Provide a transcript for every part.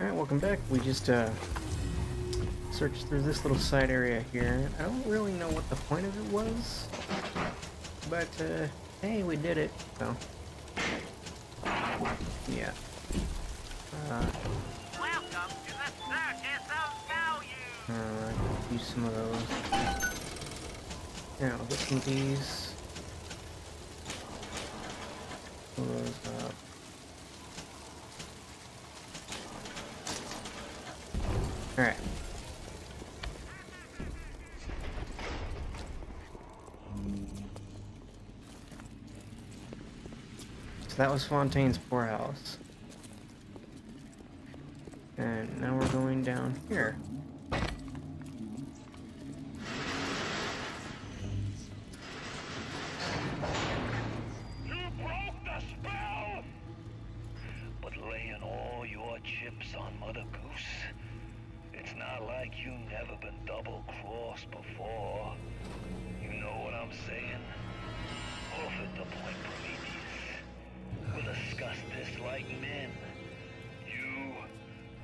Alright, welcome back. We just uh, searched through this little side area here. I don't really know what the point of it was, but uh, hey, we did it. So, yeah. Uh, Welcome to the Circus of Value! uh, use some of those. Yeah, I'll get some of these. Pull those up. Alright. So that was Fontaine's poorhouse. And now we're going down here. Not like you've never been double-crossed before. You know what I'm saying? At the point, Prometheus. We'll discuss this like men. You,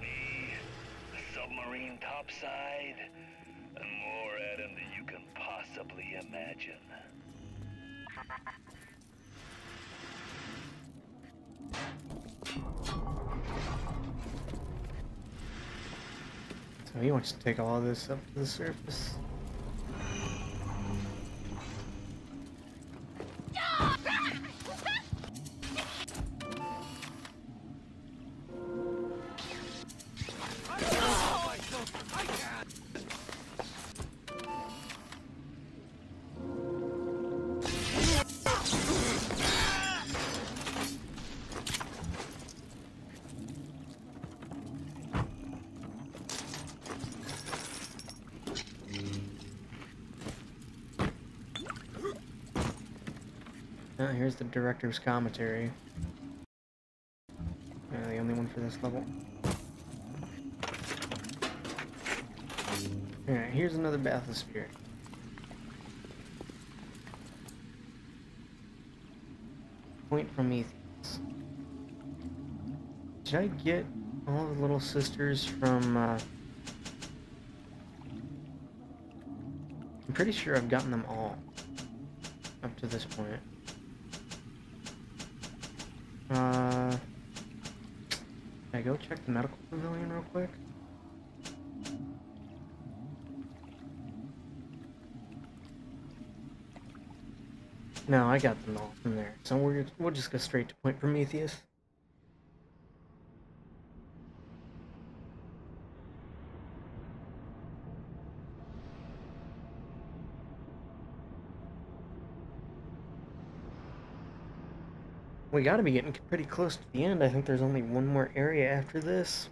me, the submarine topside, and more him than you can possibly imagine. Oh, so he wants to take all this up to the surface. Here's the director's commentary. Uh, the only one for this level. Alright, here's another Bath of Spirit. Point Prometheus. Did I get all the little sisters from, uh... I'm pretty sure I've gotten them all. Up to this point. Uh, can I go check the medical pavilion real quick? No, I got them all from there. So we're, we'll just go straight to Point Prometheus. We gotta be getting pretty close to the end. I think there's only one more area after this.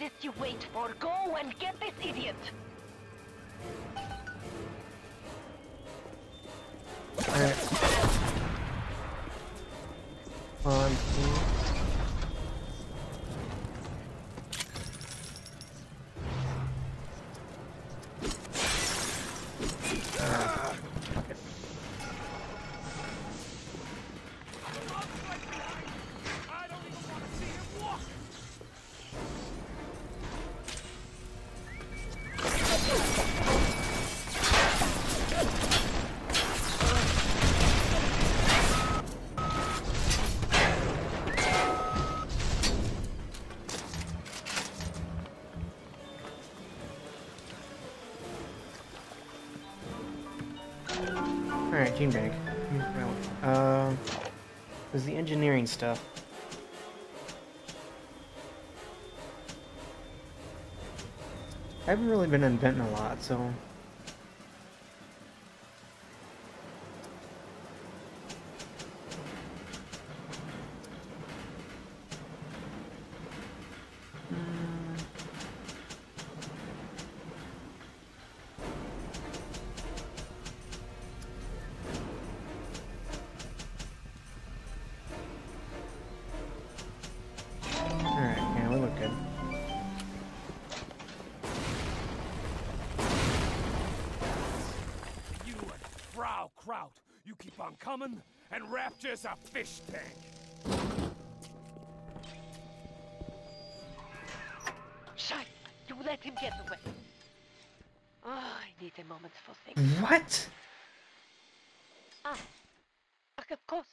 This you wait for? Go and get this idiot! Alright, Gene Bank. Um, there's the engineering stuff. I haven't really been inventing a lot, so let him get away. Oh, I need a moment for thinking. What? Ah, of course.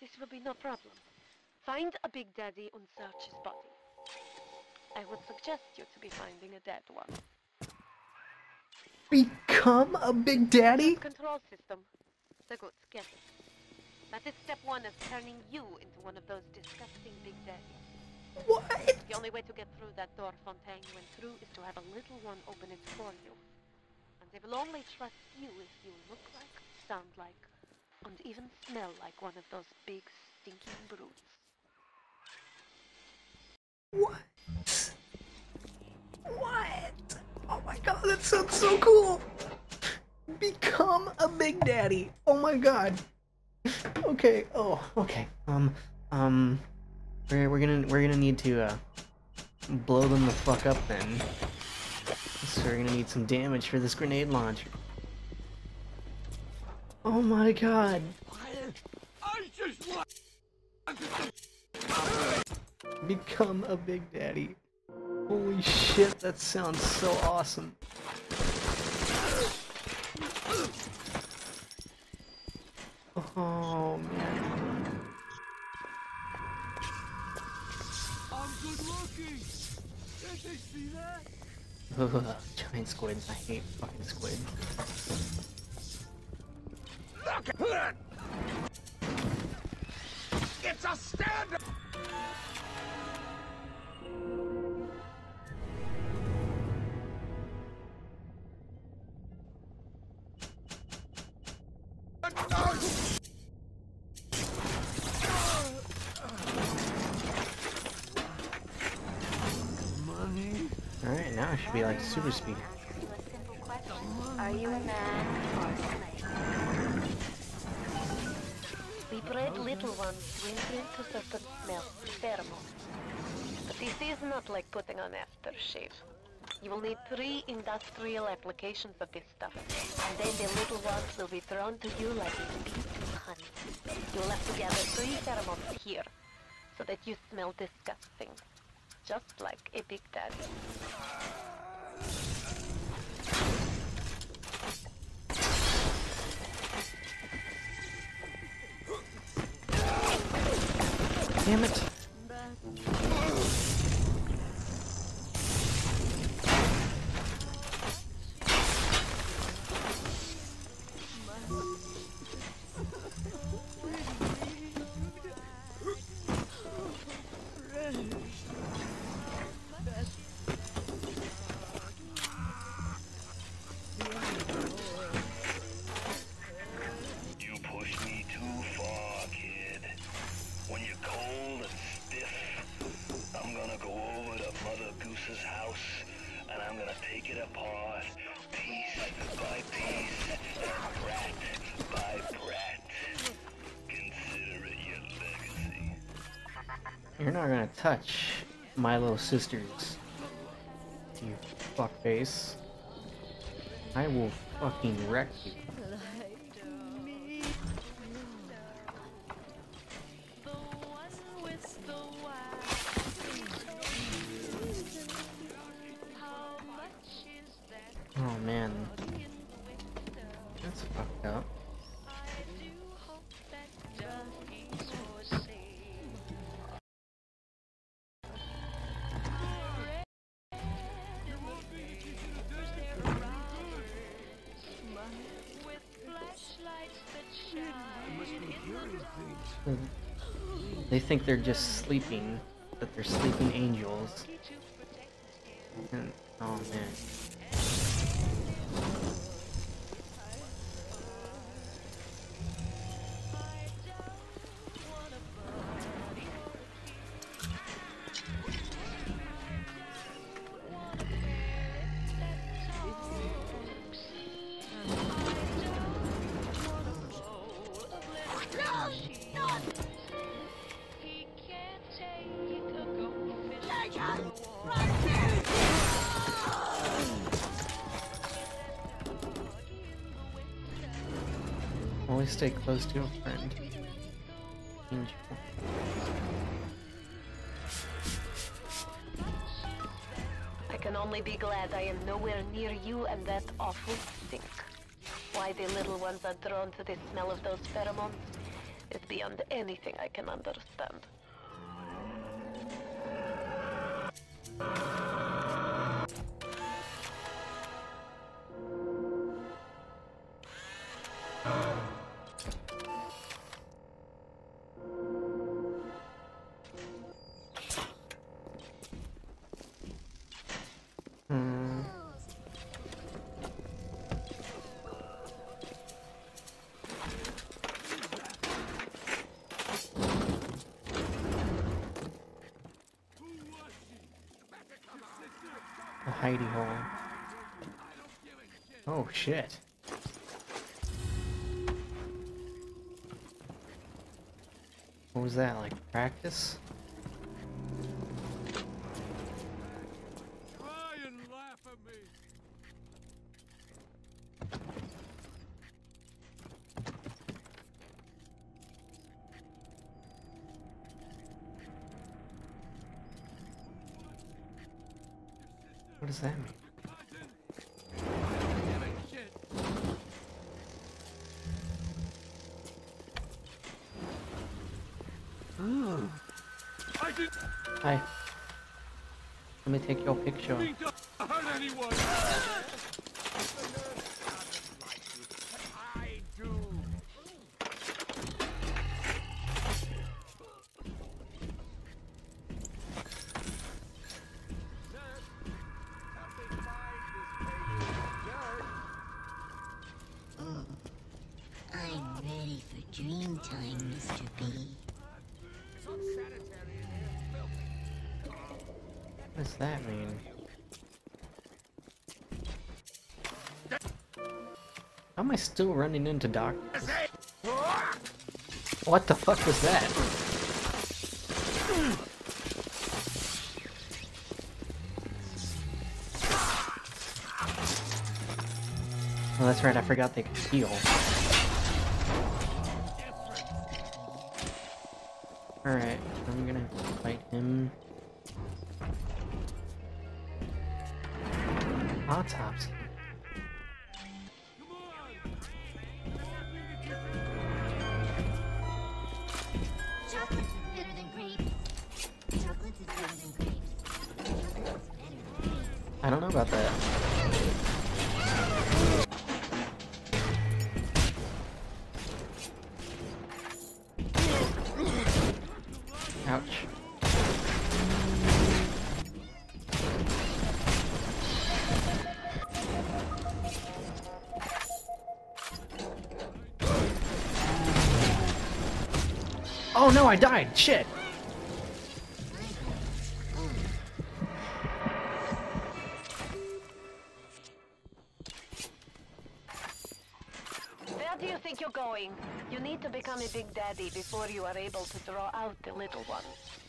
This will be no problem. Find a Big Daddy and search his body. I would suggest you to be finding a dead one. Become a Big Daddy? Control system. So good, get it. That is step one of turning you into one of those disgusting Big Daddies. What? The only way to get through that door Fontaine went through is to have a little one open it for you. And they will only trust you if you look like, sound like, and even smell like one of those big stinking brutes. What? What? Oh my god, that sounds so cool! Become a Big Daddy! Oh my god! Okay, oh, okay. Um, um, we're, we're gonna, we're gonna need to, uh, blow them the fuck up then. So we're gonna need some damage for this grenade launcher. Oh my god! I just want Become a Big Daddy. Holy shit, that sounds so awesome. Oh man. Good looking. Did they see that? Ugh, giant squids. I hate fucking squid. Look at that! It's a stand now I should be like super speed. Ask you a simple question. Are you a man or? We bred little ones to to certain smells, pheromones. But this is not like putting on aftershave. You will need three industrial applications of this stuff, and then the little ones will be thrown to you like bees to honey. You will have to gather three pheromones here, so that you smell disgusting. Just like a big daddy. Damn it. You're not gonna touch my little sisters. You fuckface. I will fucking wreck you. They think they're just sleeping, that they're sleeping angels. And, oh man. Always stay close to a friend. Angel. I can only be glad I am nowhere near you and that awful stink. Why the little ones are drawn to the smell of those pheromones is beyond anything I can understand. Hidey hole. Oh shit. What was that, like practice? Hi. Let me take your picture. Still running into doctors? What the fuck was that? Oh, that's right, I forgot they could heal. Alright, I'm gonna fight him. Autopsy. That. Ouch. Oh no, I died! Shit! Do you think you're going? You need to become a big daddy before you are able to draw out the little ones.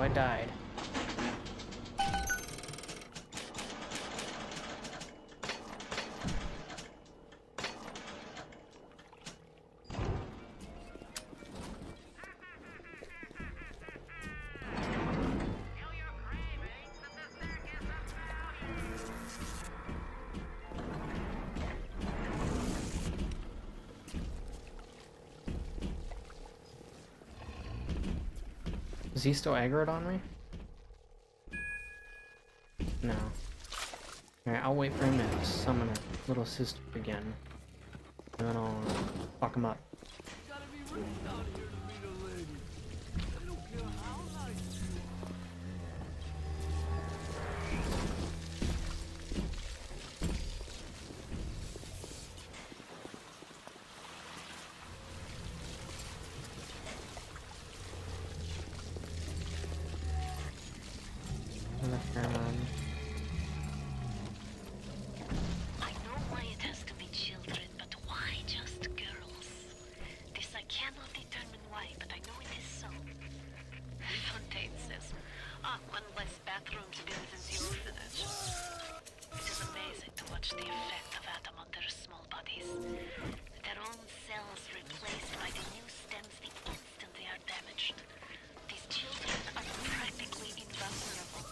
I died. Is he still aggroed on me? No. Alright, I'll wait for him to summon a little sister again. And then I'll uh, fuck him up. Bathroom to in the orphanage. It is amazing to watch the effect of ADAM on their small bodies. Their own cells replaced by the new stems the instant they are damaged. These children are practically invulnerable.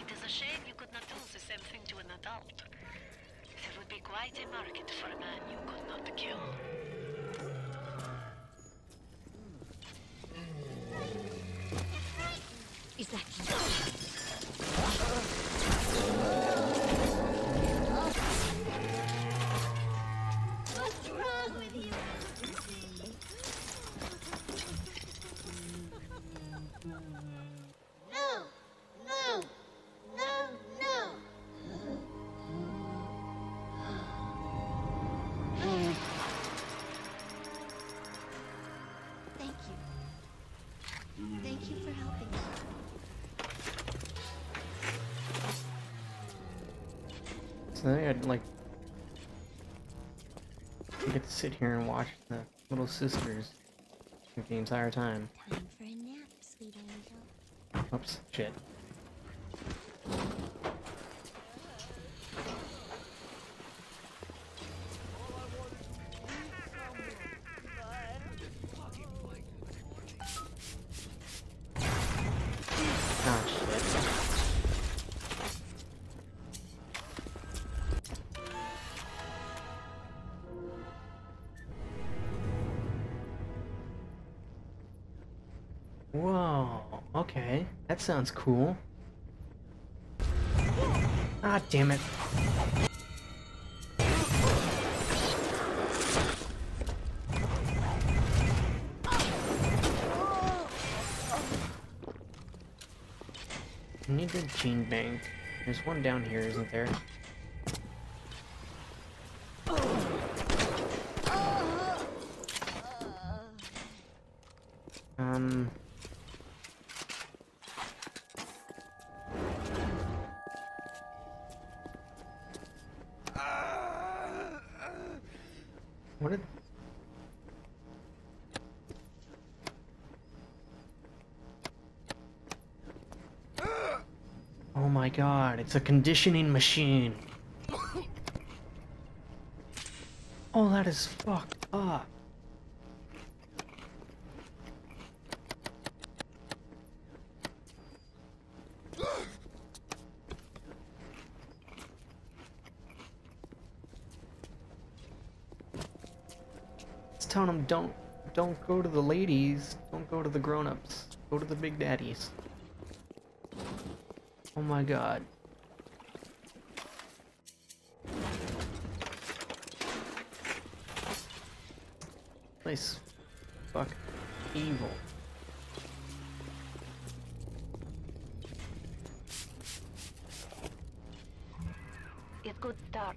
It is a shame you could not do the same thing to an adult. There would be quite a market for a man you could not kill. Thank you for helping me. So then I'd like I get to sit here and watch the little sisters the entire time. Time for a nap, sweet angel. Oops, shit. Sounds cool. Ah, damn it. I need the gene bank. There's one down here, isn't there? Um. What did... Oh my god, it's a conditioning machine. Oh, that is fucked up. It's telling them don't don't go to the ladies, don't go to the grown-ups, go to the big daddies. Oh my god. Evil. It's good start.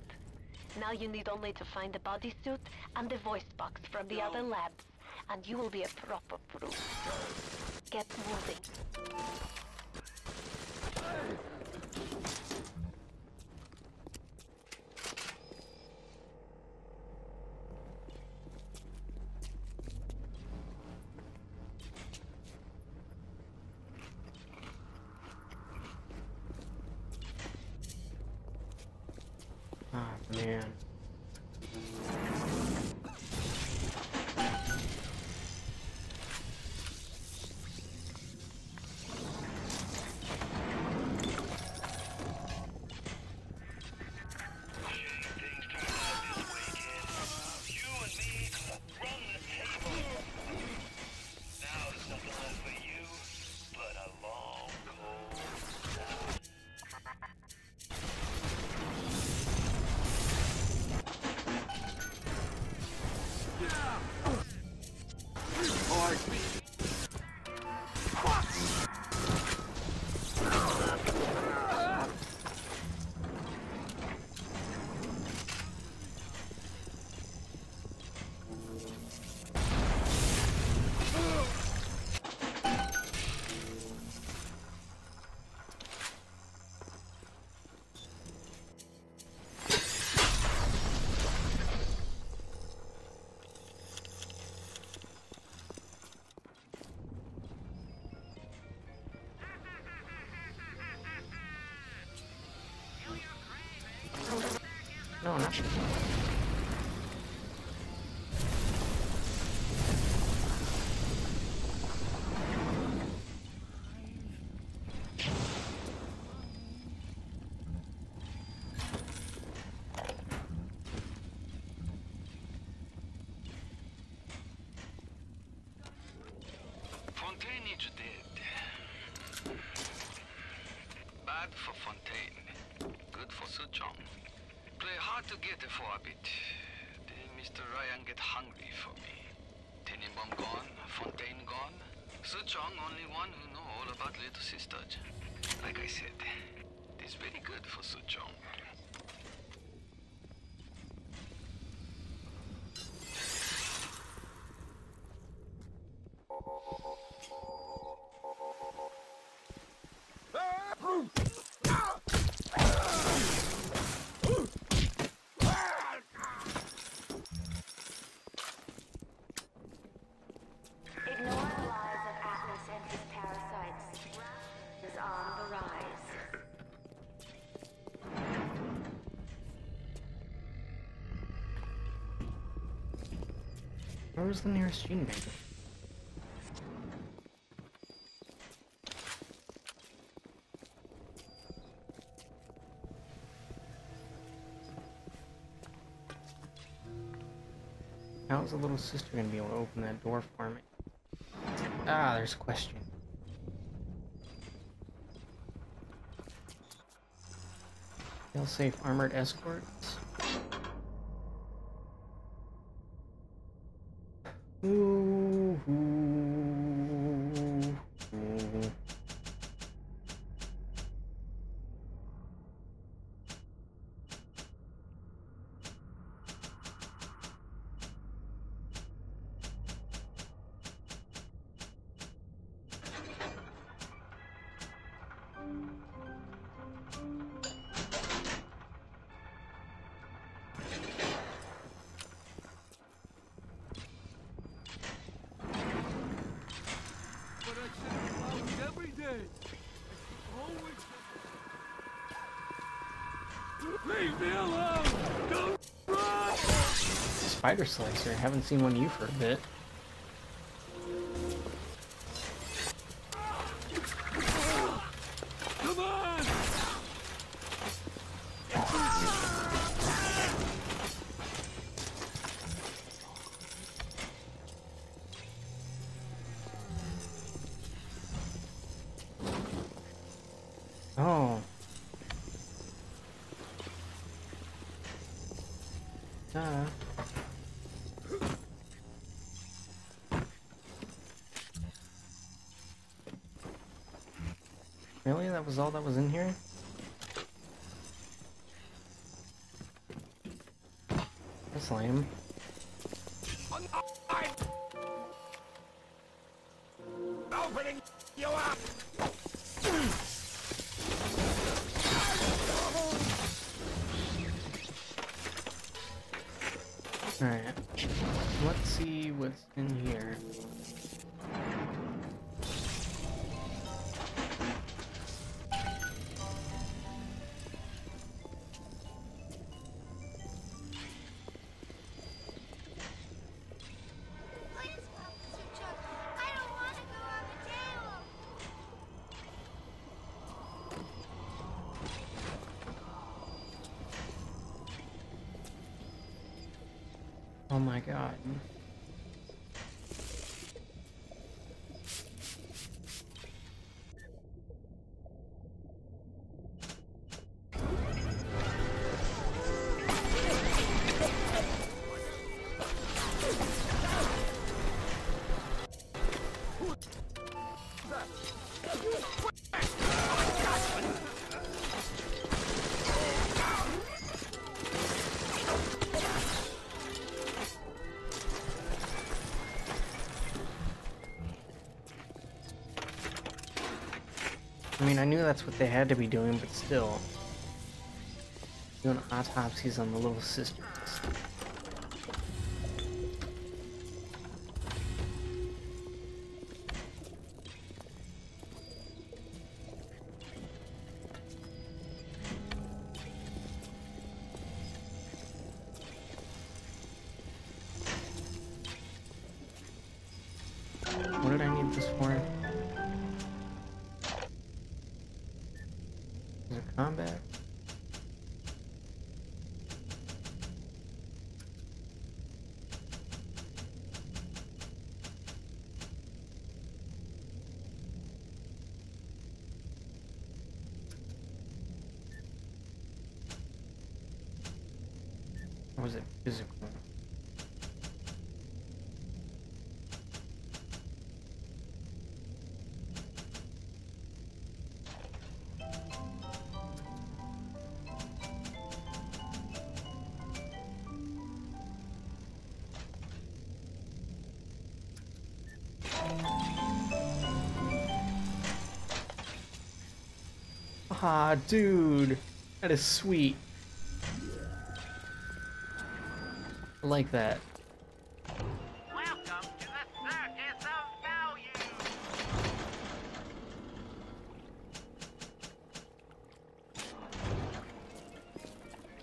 Now you need only to find the bodysuit and the voice box from the other labs, and you will be a proper proof. Get moving. Ah man. Fontaine. Bad for Fontaine, good for Suchong. Hard to get for a bit. Then Mr. Ryan get hungry for me. Tenenbaum gone, Fontaine gone. Suchong only one who know all about little sisters. Like I said, it is very good for Suchong. Ignore Where was the nearest gene bank? How's the little sister gonna be able to open that door for me? Ah, there's a question. Fail-safe armored escorts. Always... Leave me alone! Don't run! Spider slicer. Haven't seen one of you for a bit. Come on! Oh. Duh. Really? That was all that was in here? That's lame. Opening you up! Oh my god. Mean, I knew that's what they had to be doing, but still. Doing autopsies on the little sisters. Near combat. Was it physical? Ah, dude. That is sweet. I like that. Welcome to the Circus of Value.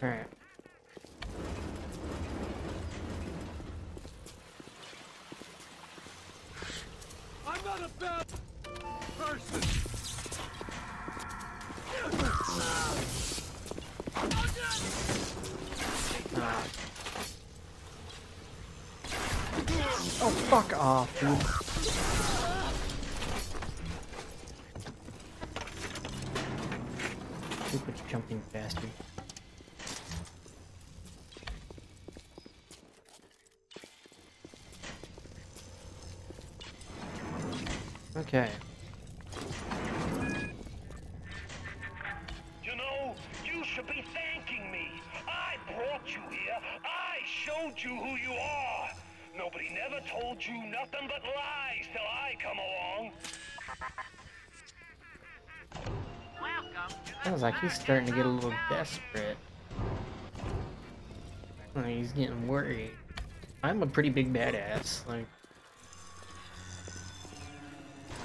Alright. Fuck off, dude. Stupid jumping bastard. Okay. You know, you should be thanking me. I brought you here. I showed you who you are. Nobody never told you nothing but lies till I come along. Welcome to the Sounds like he's starting to get a little desperate. Like he's getting worried. I'm a pretty big badass, like.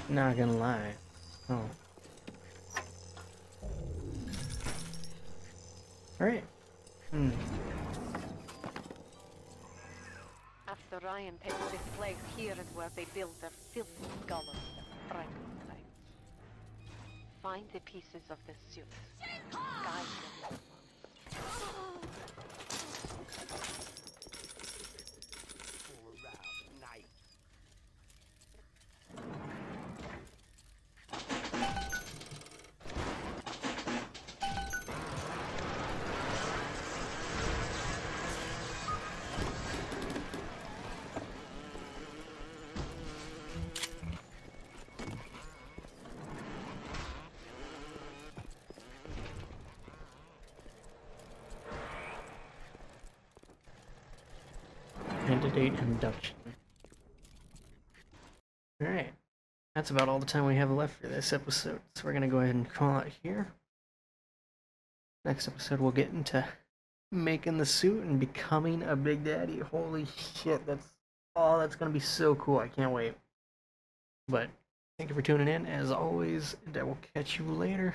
Not gonna lie. Oh. Alright. Hmm. Ryan takes this place, here is where they build their filthy scholars of Frankenstein. Find the pieces of the suit. Guide them. Candidate induction. Alright. That's about all the time we have left for this episode. So we're gonna go ahead and call it here. Next episode we'll get into making the suit and becoming a big daddy. Holy shit, that's oh that's gonna be so cool. I can't wait. But thank you for tuning in as always, and I will catch you later.